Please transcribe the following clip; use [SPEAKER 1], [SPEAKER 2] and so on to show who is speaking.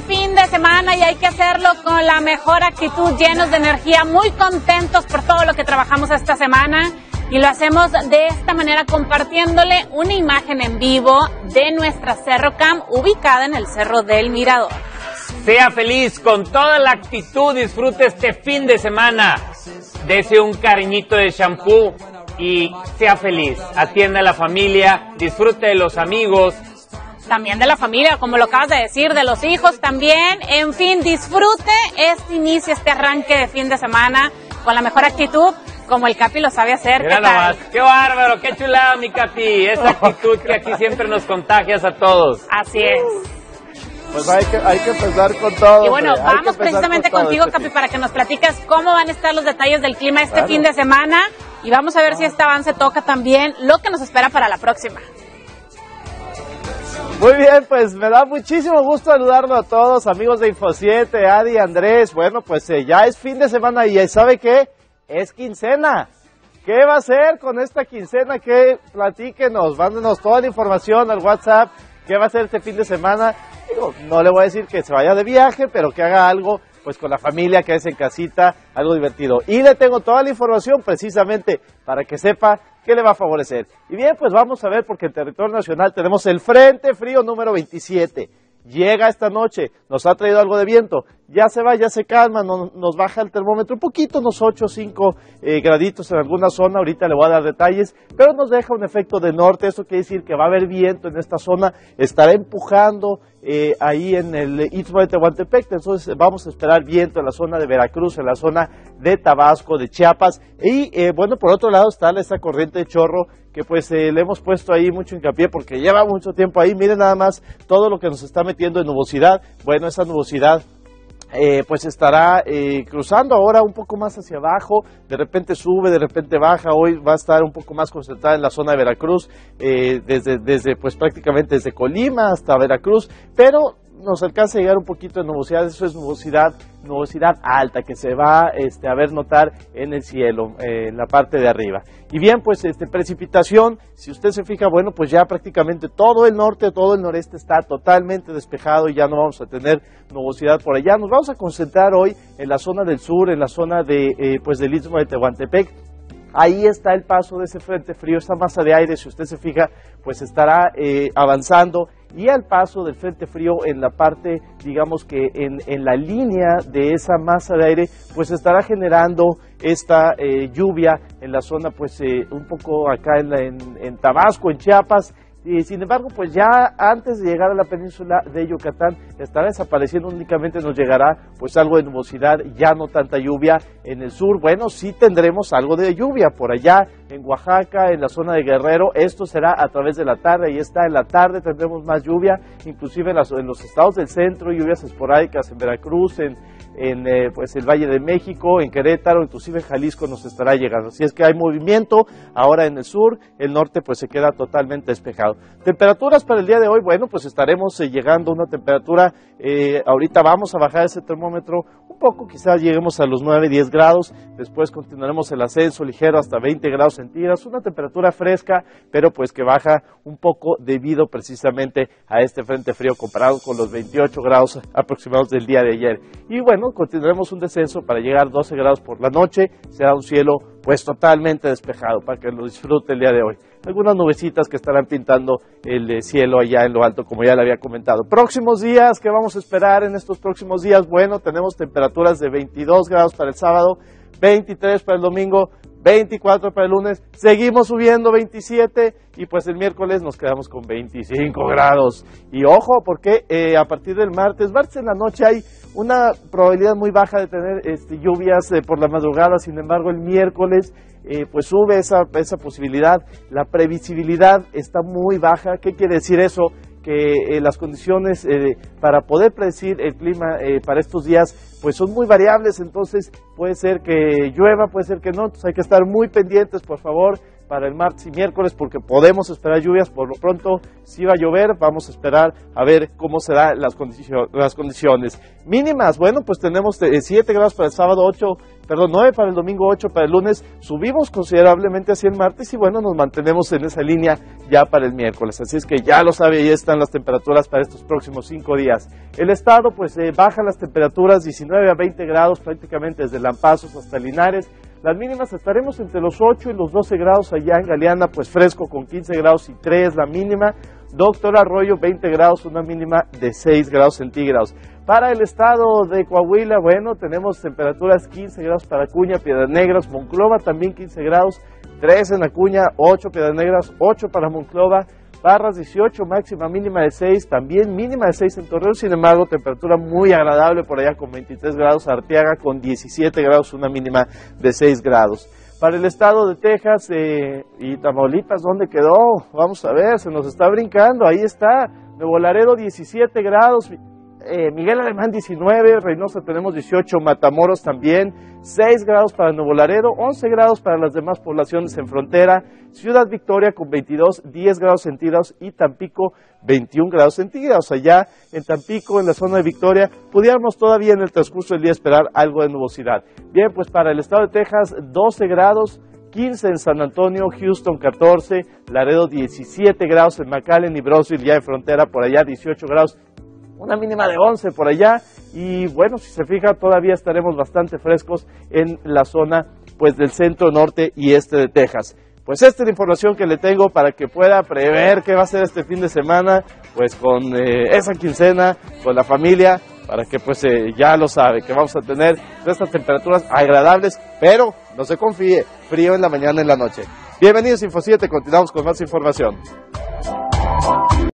[SPEAKER 1] fin de semana y hay que hacerlo con la mejor actitud, llenos de energía, muy contentos por todo lo que trabajamos esta semana. Y lo hacemos de esta manera compartiéndole una imagen en vivo de nuestra Cerro Cam ubicada en el Cerro del Mirador.
[SPEAKER 2] Sea feliz con toda la actitud, disfrute este fin de semana. Dese un cariñito de shampoo y sea feliz. Atienda a la familia, disfrute de los amigos,
[SPEAKER 1] también de la familia, como lo acabas de decir, de los hijos también. En fin, disfrute este inicio, este arranque de fin de semana con la mejor actitud, como el Capi lo sabe hacer.
[SPEAKER 2] Mira nomás, qué bárbaro, qué chulada mi Capi, esa actitud que aquí siempre nos contagias a todos.
[SPEAKER 1] Así es.
[SPEAKER 3] Pues hay que, hay que empezar con todo.
[SPEAKER 1] Y bueno, vamos precisamente contigo, Capi, para que nos platiques cómo van a estar los detalles del clima este fin de semana y vamos a ver si este avance toca también lo que nos espera para la próxima.
[SPEAKER 3] Muy bien, pues me da muchísimo gusto saludarlo a todos, amigos de Info7, Adi, Andrés. Bueno, pues eh, ya es fin de semana y ¿sabe qué? Es quincena. ¿Qué va a hacer con esta quincena? Que platíquenos, mándenos toda la información al WhatsApp. ¿Qué va a hacer este fin de semana? Digo, no le voy a decir que se vaya de viaje, pero que haga algo pues con la familia, que es en casita, algo divertido. Y le tengo toda la información precisamente para que sepa qué le va a favorecer. Y bien, pues vamos a ver porque en territorio nacional tenemos el Frente Frío número 27 llega esta noche, nos ha traído algo de viento, ya se va, ya se calma, nos baja el termómetro un poquito, unos 8 o 5 eh, graditos en alguna zona, ahorita le voy a dar detalles, pero nos deja un efecto de norte, eso quiere decir que va a haber viento en esta zona, estará empujando eh, ahí en el Istmo de Tehuantepec, entonces vamos a esperar viento en la zona de Veracruz, en la zona de Tabasco, de Chiapas, y eh, bueno, por otro lado está esta corriente de chorro que pues le hemos puesto ahí mucho hincapié porque lleva mucho tiempo ahí, miren nada más todo lo que nos está metiendo en nubosidad, bueno, esa nubosidad eh, pues estará eh, cruzando ahora un poco más hacia abajo, de repente sube, de repente baja, hoy va a estar un poco más concentrada en la zona de Veracruz, eh, desde, desde pues prácticamente desde Colima hasta Veracruz, pero nos alcanza a llegar un poquito de nubosidad, eso es nubosidad, nubosidad alta que se va este, a ver notar en el cielo, en la parte de arriba. Y bien, pues este, precipitación, si usted se fija, bueno, pues ya prácticamente todo el norte, todo el noreste está totalmente despejado y ya no vamos a tener nubosidad por allá. Nos vamos a concentrar hoy en la zona del sur, en la zona de, eh, pues del Istmo de Tehuantepec, Ahí está el paso de ese frente frío, esta masa de aire, si usted se fija, pues estará eh, avanzando y al paso del frente frío en la parte, digamos que en, en la línea de esa masa de aire, pues estará generando esta eh, lluvia en la zona, pues eh, un poco acá en, en Tabasco, en Chiapas, y sin embargo, pues ya antes de llegar a la península de Yucatán estará desapareciendo, únicamente nos llegará pues algo de nubosidad, ya no tanta lluvia en el sur. Bueno, sí tendremos algo de lluvia por allá en Oaxaca, en la zona de Guerrero. Esto será a través de la tarde, y está en la tarde tendremos más lluvia, inclusive en, en los estados del centro, lluvias esporádicas en Veracruz, en en eh, pues el Valle de México, en Querétaro, inclusive Jalisco nos estará llegando. Así es que hay movimiento ahora en el sur, el norte pues se queda totalmente despejado. Temperaturas para el día de hoy, bueno, pues estaremos eh, llegando a una temperatura, eh, ahorita vamos a bajar ese termómetro un poco, quizás lleguemos a los 9, 10 grados, después continuaremos el ascenso ligero hasta 20 grados centígrados, una temperatura fresca, pero pues que baja un poco debido precisamente a este frente frío comparado con los 28 grados aproximados del día de ayer. Y bueno, continuaremos un descenso para llegar a 12 grados por la noche. Será un cielo pues totalmente despejado para que lo disfrute el día de hoy. Algunas nubecitas que estarán pintando el eh, cielo allá en lo alto, como ya le había comentado. Próximos días, ¿qué vamos a esperar en estos próximos días? Bueno, tenemos temperaturas de 22 grados para el sábado, 23 para el domingo, 24 para el lunes, seguimos subiendo 27 y pues el miércoles nos quedamos con 25 grados. Y ojo, porque eh, a partir del martes, martes en la noche hay una probabilidad muy baja de tener este, lluvias eh, por la madrugada, sin embargo el miércoles eh, pues sube esa, esa posibilidad, la previsibilidad está muy baja. ¿Qué quiere decir eso? que eh, las condiciones eh, para poder predecir el clima para estos días pues son muy variables, entonces puede ser que llueva, puede ser que no, entonces hay que estar muy pendientes, por favor, para el martes y miércoles porque podemos esperar lluvias. Por lo pronto, si va a llover, vamos a esperar a ver cómo serán las, las condiciones. Mínimas, bueno, pues tenemos 7 eh, grados para el sábado, 8, perdón, 9 para el domingo, 8 para el lunes. Subimos considerablemente hacia el martes y bueno, nos mantenemos en esa línea ya para el miércoles. Así es que ya lo sabe, ahí están las temperaturas para estos próximos 5 días. El estado, pues eh, baja las temperaturas 19 a 20 grados prácticamente desde Lampazos hasta Linares. Las mínimas estaremos entre los 8 y los 12 grados allá en Galeana, pues fresco con 15 grados y 3 la mínima. Doctor Arroyo 20 grados, una mínima de 6 grados centígrados. Para el estado de Coahuila, bueno, tenemos temperaturas 15 grados para Acuña, Piedras Negras, Monclova también 15 grados, 3 en Acuña, 8 Piedras Negras, 8 para Monclova, Barras 18, máxima mínima de 6, también mínima de 6 en Torreón, sin embargo, temperatura muy agradable por allá con 23 grados, Arteaga con 17 grados, una mínima de 6 grados. Para el estado de Texas eh, y Tamaulipas, ¿dónde quedó? Vamos a ver, se nos está brincando, ahí está, Nuevo Laredo 17 grados, eh, Miguel Alemán 19, Reynosa tenemos 18, Matamoros también, 6 grados para Nuevo Laredo, 11 grados para las demás poblaciones en frontera, Ciudad Victoria con 22, 10 grados centígrados y Tampico 21 grados centígrados. Allá en Tampico, en la zona de Victoria, pudiéramos todavía en el transcurso del día esperar algo de nubosidad. Bien, pues para el estado de Texas, 12 grados, 15 en San Antonio, Houston 14, Laredo 17 grados en McAllen y Brownsville ya en frontera, por allá 18 grados una mínima de 11 por allá y bueno, si se fija todavía estaremos bastante frescos en la zona pues del centro, norte y este de Texas. Pues esta es la información que le tengo para que pueda prever qué va a ser este fin de semana, pues con eh, esa quincena, con la familia, para que pues eh, ya lo sabe, que vamos a tener estas temperaturas agradables, pero no se confíe, frío en la mañana y en la noche. Bienvenidos a Info 7, continuamos con más información.